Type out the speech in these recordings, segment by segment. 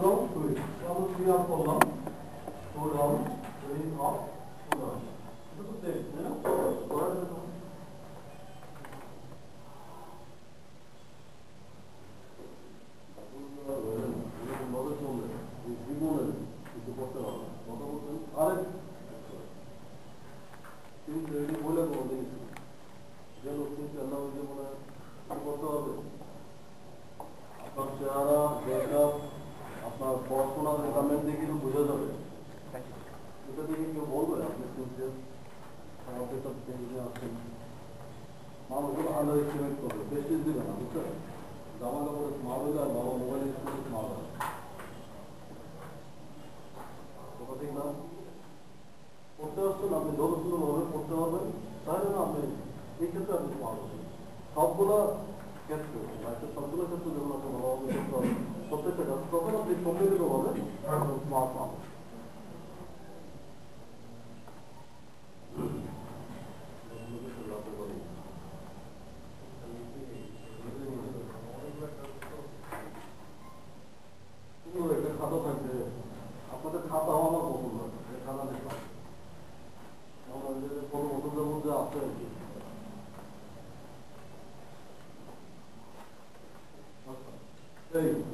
Vamos theory. Number three of Coulomb. Coulomb theory of Coulomb. Isso é o texto, né? Agora মানুষগুলো আলাদা estimate করবে বেশি দিবে না বুঝছেন জামা কাপড়ে স্মার্ট হলে আর বাবা মোবাইল স্কুলে স্মার্ট হয় কথা ঠিক না পড়তে আসছেন আপনি যত সুন্দরভাবে পড়তে পারবেন তাহলে না আপনি এই ক্ষেত্রে আপনি স্মার্ট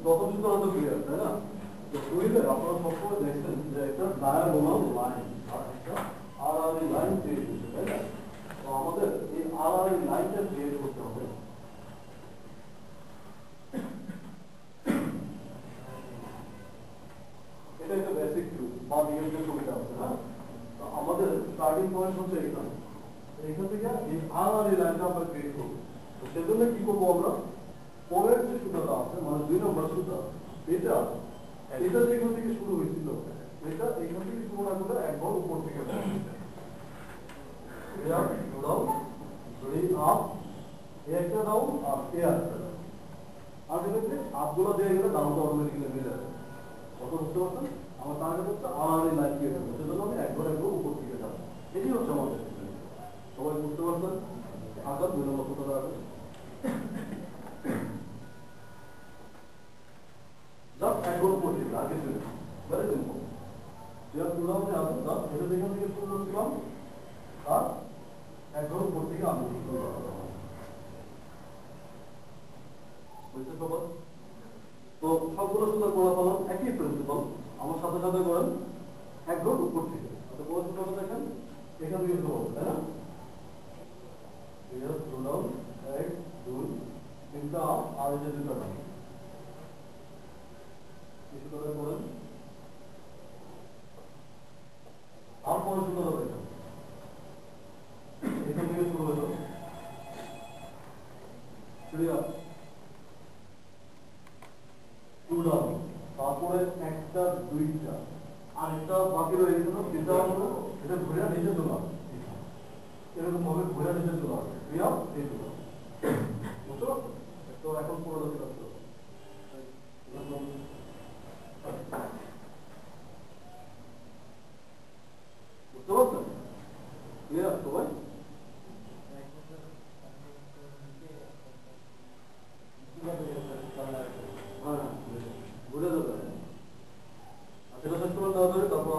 প্রথম হয়তো ক্লিয়ার তাই না তো বুঝলে আপনারা সবসময় দেখছেন যে একটা ডায়াগোনাল লাইন আর একটা আর লাইন ক্রিয়েট হচ্ছে তাই না তো আমাদের এই আর লাইনটা ক্রিয়েট করতে হবে এটা একটা বেসিক ট্রুথ বা নিয়মিত সুবিধা আছে না তো আমাদের স্টার্টিং পয়েন্ট হচ্ছে এখানে এখান থেকে এই এই লাইনটা আমরা ক্রিয়েট করব তো সেজন্য কি করব আমরা পরের যে আছে মানে দুই নম্বর সুতা এটা এটা যেখান থেকে শুরু হয়েছিল, এটা এখান থেকে শুরু না একবার উপর থেকে আর এ আপগুলো দিয়ে গেলে ডাউনটা অটোমেটিক্যালি মিলে যাবে কত বুঝতে পারছেন? আমার টার্গেট লাইন দিয়ে দেবো, সেজন্য আমি একবার একবার উপর দিকে যাব। এটি হচ্ছে আমাদের সবাই বুঝতে পারছেন? আগাম দুই নম্বর সুতাটা আছে জাস্ট একবার উপর দিকে আগে ছিল ভেরি সিম্পল যেটা তুললাম যে আমি জাস্ট এটা যেখান থেকে শুরু করছিলাম আর একবার উপর দিকে আমি শুরু করলাম বুঝতে সবাই তো সবগুলো সুন্দর করে ফেলাম একই প্রিন্সিপাল আমার সাথে সাথে করেন এক ঘর উপর থেকে আচ্ছা বড় সুন্দর দেখেন থেকে শুরু হবে তাই এক, দুই, তিনটা আর যে দুটো আর পরে সুন্দর দেখেন এখান থেকে শুরু হলো। ক্লিয়ার টুডা তারপরে একটা, দুইটা। আর একটা বাকি রয়ে গেছিল সেটা হলো এটা ঘুরে নিচে তোলা এরকম ভাবে ঘুরে নিচে তোলা ক্রিয়া এই তোলা বুঝছ তো এখন পুরো লোক আসলো বুঝতে পারছেন ক্লিয়ার সবাই হ্যাঁ ঘুরে যাবে সেটা শেষ করে দেওয়া যাবে তারপর আরেকটা বেশি লাগানো হবে তাই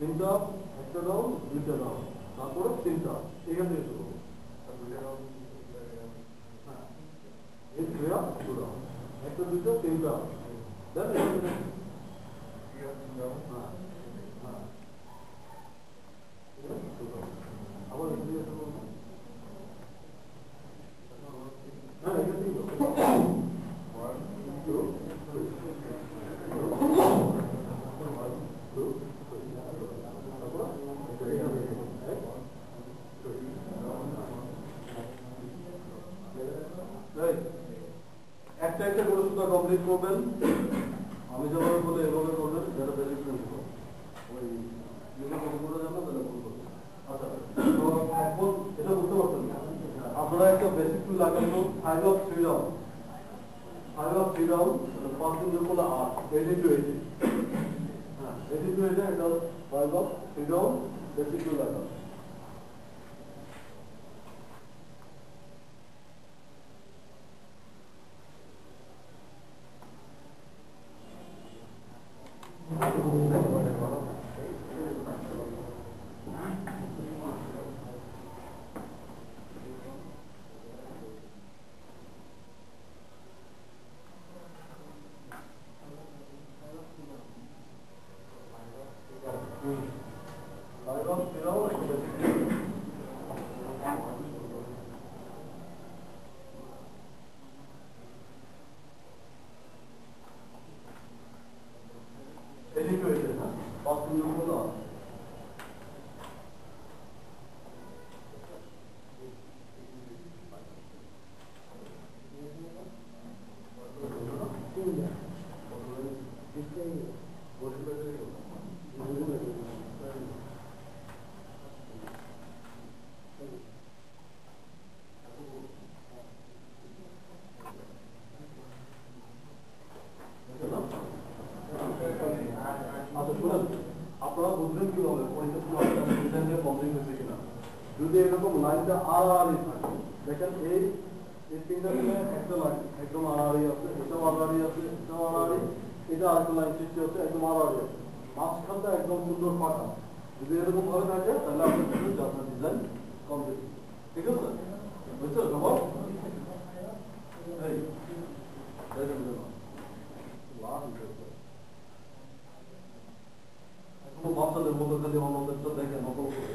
তিনটা একটা ডাউন দুইটা ডাউন তারপরে তিনটা এখান থেকে শুরু হবে। হ্যাঁ। এই থ্রি আপ টু ডাউন একটা দুইটা তিনটা দেন এখানে হ্যাঁ হ্যাঁ আবার এখান থেকে শুরু করব হ্যাঁ এখান থেকে একটা একটা করে সুতা কমপ্লিট কমপ্লিট করবেন, আমি যেভাবে বলে এভাবে করবেন, যেটা বেশি ওই আচ্ছা এটা আপনারা একটা বেসিক টুল লাগানো five of down five of three down first in করলে আট এইটি টু এইটি হ্যাঁ টু এটা five of down basic tool লাগানো ফাইভ অফ থ্রি ডাউন একটা basic tool eighty two eighty হ্যাঁ ফার্স্ট ইন করলে আট আচ্ছা শুনেন আপনারা বুঝবেন কীভাবে? পরীক্ষা কমপ্লিট হয়েছে কিনা। যদি এরকম লাইনটা আড়াআড়ি থাকে, দেখেন এই একদম আড়াআড়ি আছে, এটাও এটা আরেকটা লাইন সৃষ্টি হচ্ছে, একদম আড়াআড়ি আছে। মাঝখানটা একদম সুন্দর ফাঁকা। যদি এরকম ভাবে থাকে, তাহলে আপনার ডিজাইন কমপ্লিট ঠিক আছে? বুঝছ এই দেখেন দেখুন লাভ হয়েছে কোনো বাচ্চাদের মতো খালি অন্যদেরটা দেখে নকল করে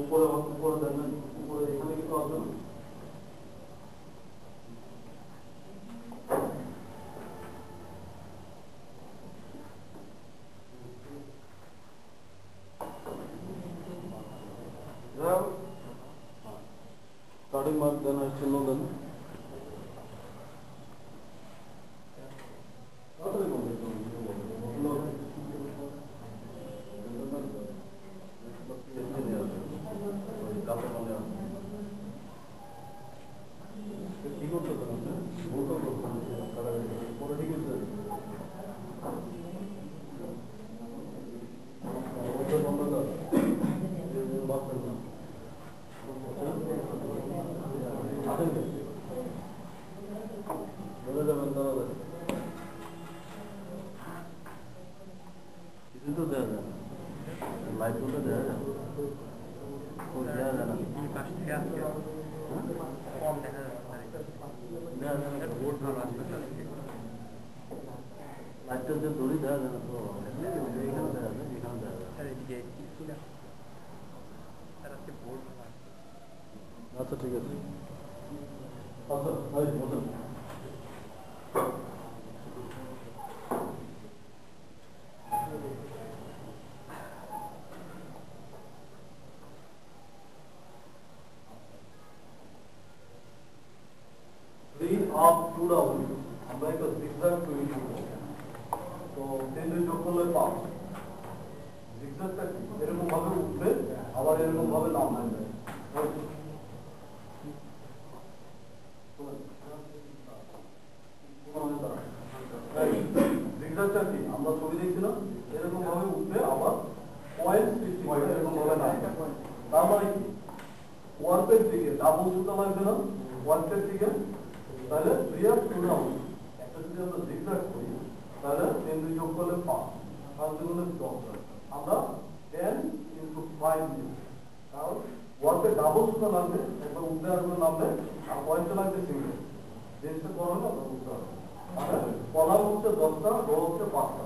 উপরে উপরে দেখবেন উপরে এখানে কিছু আছে না স্টার্টিং মার্ক দেন আর চিহ্ন দেন তাড়াতাড়ি complete করুন, কিছু বলবেন না। কাপড় মানে আছে। কি করতেছেন আপনি? ভুল তো করছেন। পরে ঠিক আছে ওইটা বন্ধ কর। বাচ্চা না। আসেন কে? বলে যাবেন দাদা কিছু তো দেওয়া যায় না লাইটগুলো দেওয়া যায় না ও দেওয়া যায় না হ্যাঁ? দেওয়া যায় না লাইটটা যে দড়ি দেওয়া যায় না তো এইখানে দেওয়া যায় এখানে দেওয়া যায় আচ্ছা ঠিক আছে আচ্ছা ভাই বলুন থ্রি আপ টু ডাউন আমরা একটা জিগজ্যাগ তৈরি করব তো তিনটে যোগ করলে পাঁচ এরকম ভাবে উঠবে, আবার এরকম ভাবে নামবে জিগজ্যাগটা কি? আমরা ছবি দেখছিলাম, এরকম ভাবে উঠবে, আবার পয়েন্ট সৃষ্টি হবে, এরকম ভাবে নামবে তার মানে কি? দিকে ডাবল সুতা লাগবে না। ওয়ার্কের দিকে তাহলে থ্রি আর টু ডাউন একটা যদি আমরা জিগজ্যাগ করি তাহলে টেন দুই যোগ করলে পাঁচ পাঁচ দুগুণে দশ হয়। আমরা টেন ইন্টু ফাইভ নিই কারণ ওয়ার্কে ডাবল সুতা লাগবে একবার উঠলে একবার নামবে আর পয়েন্টটা লাগবে সিঙ্গেল জিনিসটা করা হলে আপনার বুঝতে হবে মানে কলাম হচ্ছে দশটা রো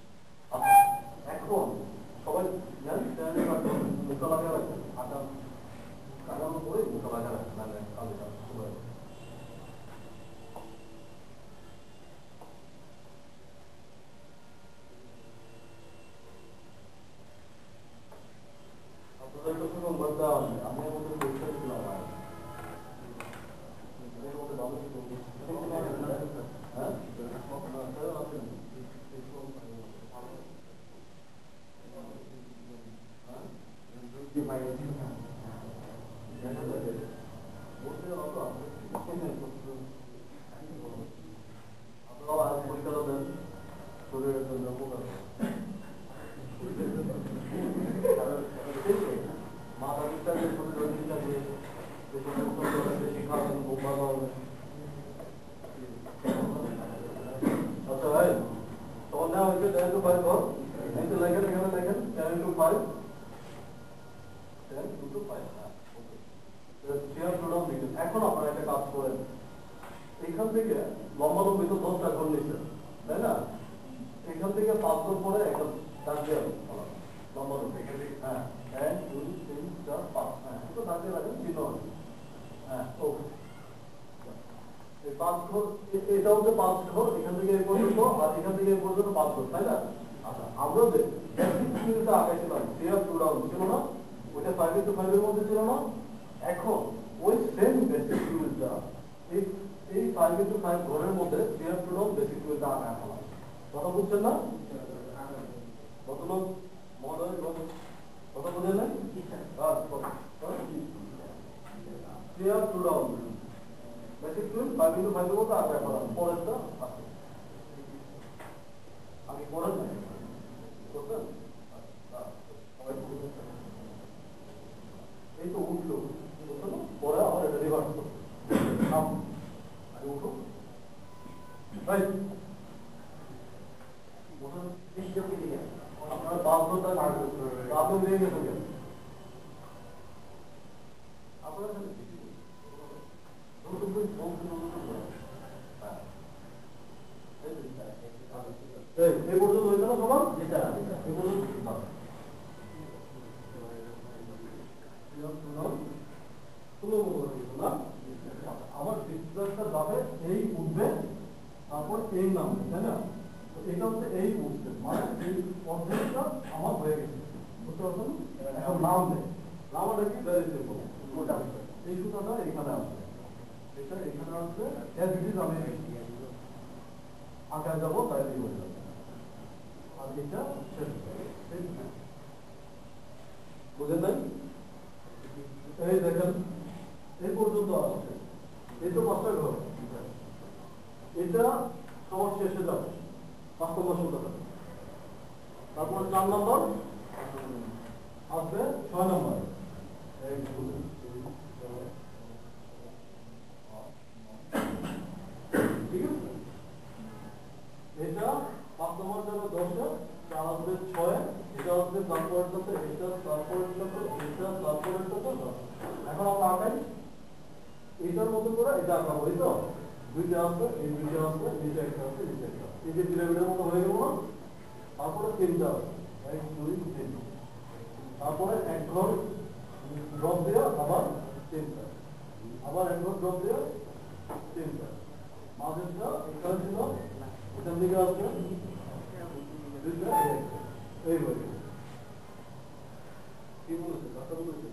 Thank you. বেশি পরিশ্রম করে বেশি খাবেন খুব ভালো হবে আচ্ছা ভাই তোমার নেওয়া হয়েছে টেন টু ফাইভ ঘর কিন্তু লেখেন এখানে লেখেন ten two five ten two two five হ্যাঁ চেয়ার প্রোগ্রাম লিখেন এখন আপনারা একটা কাজ করেন এখান থেকে লম্বা লম্বি তো দশটা ঘর নিচ্ছেন তাই না এখান থেকে পাঁচ ঘর পরে একটা দাগ দেওয়া হবে লম্বা লম্বি হ্যাঁ এক দুই তিন চার পাঁচ হ্যাঁ একটু দাগ দিয়ে রাখেন চিহ্ন হবে হ্যাঁ ওকে এই পাঁচ ঘর এ- এটা হচ্ছে পাঁচ ঘর এখান থেকে এই পর্যন্ত আর এখান থেকে এই পর্যন্ত পাঁচ ঘর তাই না? আচ্ছা আমরা যে স্কিলটা আঁকাইছিলাম টু ডাউন ছিল না ওইটা ফাইভ ইন্টু ফাইভের মধ্যে ছিল না এখন ওই সেম বেসিক স্কিলটা এই এই ফাইভ ইন্টু ফাইভ ঘরের মধ্যে টু ডাউন বেসিক স্কিলটা আঁকা হলো কথা বুঝছেন না? কত লোক মহোদয় লোক- কথা বুঝলেন না ক্লিয়ার টু ডাউন বেসিক আশা করা পরেরটা আছে না বুঝলেন আচ্ছা, সবাই বুঝেছেন। এই তো উঠল। পরে আবার এটা রিভার্স করো নাম আগে উঠো। রাইট আপনার বাধ্যতা বাধ্য দিয়ে গেছে কেন আপনার সাথে নতুন করে ফোন করে নতুন করে। হ্যাঁ। এই, এই পর্যন্ত হয়েছে না সবার? এই পর্যন্ত? হ্যাঁ। ষোলো নম্বর হয়েছে না? আমার ডিসপ্লেসটা যাবে এই উঠবে তারপর এই নামবে তাই না তো এটা হচ্ছে এই উঠবে মানে এই অর্ধেকটা আমার হয়ে গেছে। বুঝতে পারছেন? এখন নামবে নামাটা কি ভেরি সিম্পল এই সুতাটা এখানে আসবে। এটা এখানে আসবে এর বিটিজ আমি আঁকা যাব, তাই হয়ে যাবে। আর এটা? বুঝেন নাই এই দেখেন এই পর্যন্ত আসছে এই তো পাঁচটা ঘর। এটা সবার শেষে যাবে। পাঁচ নম্বর সুন্দর তারপর চার নম্বর, আসবে ছয় নম্বর। এটা পাঁচ নম্বর যাবে দশে ছয়, এটা আসবে তারপরেরটাতে এটা তারপরেরটাতে এটা তারপরেরটাতে এখন আমরা এইটার মতো করে এটা আঁকাবো এই তো? দুইটা আসবে, এই দুইটা আসবে এইটা একটা আসবে এইটা একটা। এই যে মতো হয়ে গেল তারপরে তিনটা এক দুই তিন তারপরে এক ঘর ড্রপ দেওয়া আবার তিনটা আবার এক ঘর ড্রপ দেওয়া তিনটা মাঝেরটা এখানে ছিল এখান থেকে আসবে। দুইটা এইভাবে কি বলেছে? কথা বলেছে?